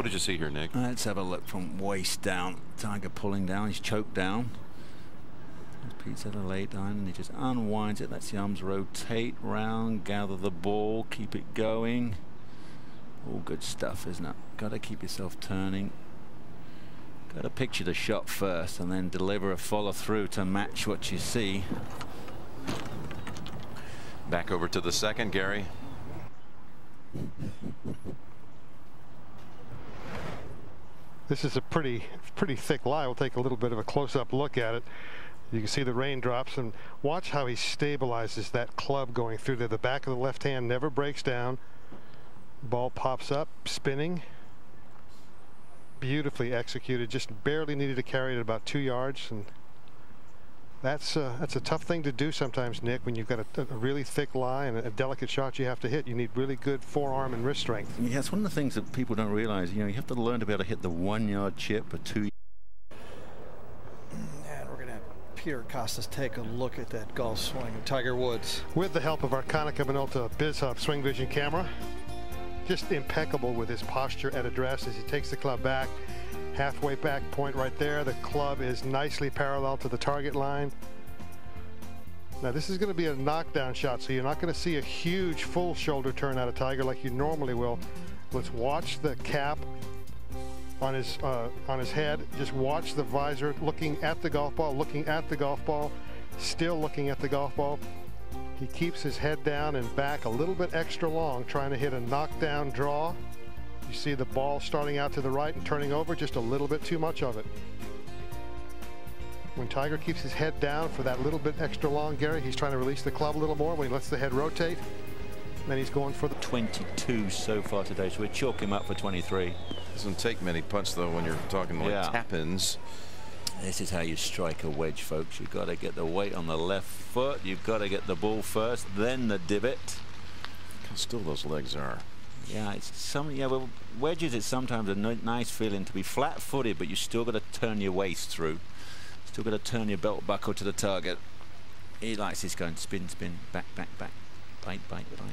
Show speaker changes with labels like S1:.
S1: What did you see here, Nick?
S2: Let's have a look from waist down. Tiger pulling down. He's choked down. Pete's at a late down and he just unwinds it. Lets the arms rotate round, gather the ball, keep it going. All good stuff, isn't it? Got to keep yourself turning. Got to picture the shot first and then deliver a follow through to match what you see.
S1: Back over to the second, Gary.
S3: This is a pretty pretty thick lie. We'll take a little bit of a close-up look at it. You can see the raindrops and watch how he stabilizes that club going through there. The back of the left hand never breaks down. Ball pops up, spinning. Beautifully executed. Just barely needed to carry it about two yards. And that's uh, that's a tough thing to do sometimes, Nick, when you've got a, a really thick lie and a, a, delicate shot you have to hit. You need really good forearm and wrist strength.
S2: Yeah, it's one of the things that people don't realize. You know, you have to learn to be able to hit the one-yard chip or two.
S4: And we're going to have Peter Kostis take a look at that golf swing of Tiger Woods.
S3: With the help of our Konica Minolta BizHub Swing Vision camera. Just impeccable with his posture at address as he takes the club back halfway back point right there. The club is nicely parallel to the target line. Now this is going to be a knockdown shot, so you're not going to see a huge full shoulder turn out of Tiger like you normally will. Let's watch the cap on his uh, on his head. Just watch the visor, looking at the golf ball, looking at the golf ball, still looking at the golf ball. He keeps his head down and back a little bit extra long, trying to hit a knockdown draw. You see the ball starting out to the right and turning over just a little bit too much of it. When Tiger keeps his head down for that little bit extra long, Gary, he's trying to release the club a little more. When he lets the head rotate, then he's going for the
S2: 22 so far today, so we chalk him up for 23.
S1: Doesn't take many putts though when you're talking like
S2: Yeah.
S1: tap-ins.
S2: This is how you strike a wedge, folks. You've got to get the weight on the left foot. You've got to get the ball first, then the divot.
S1: How Still those legs are.
S2: Yeah, it's some. Yeah, well, wedges. It's sometimes a nice feeling to be flat-footed, but you still got to turn your waist through. Still got to turn your belt buckle to the target. He likes this going spin, spin, back, back, back, bite, bite, bite.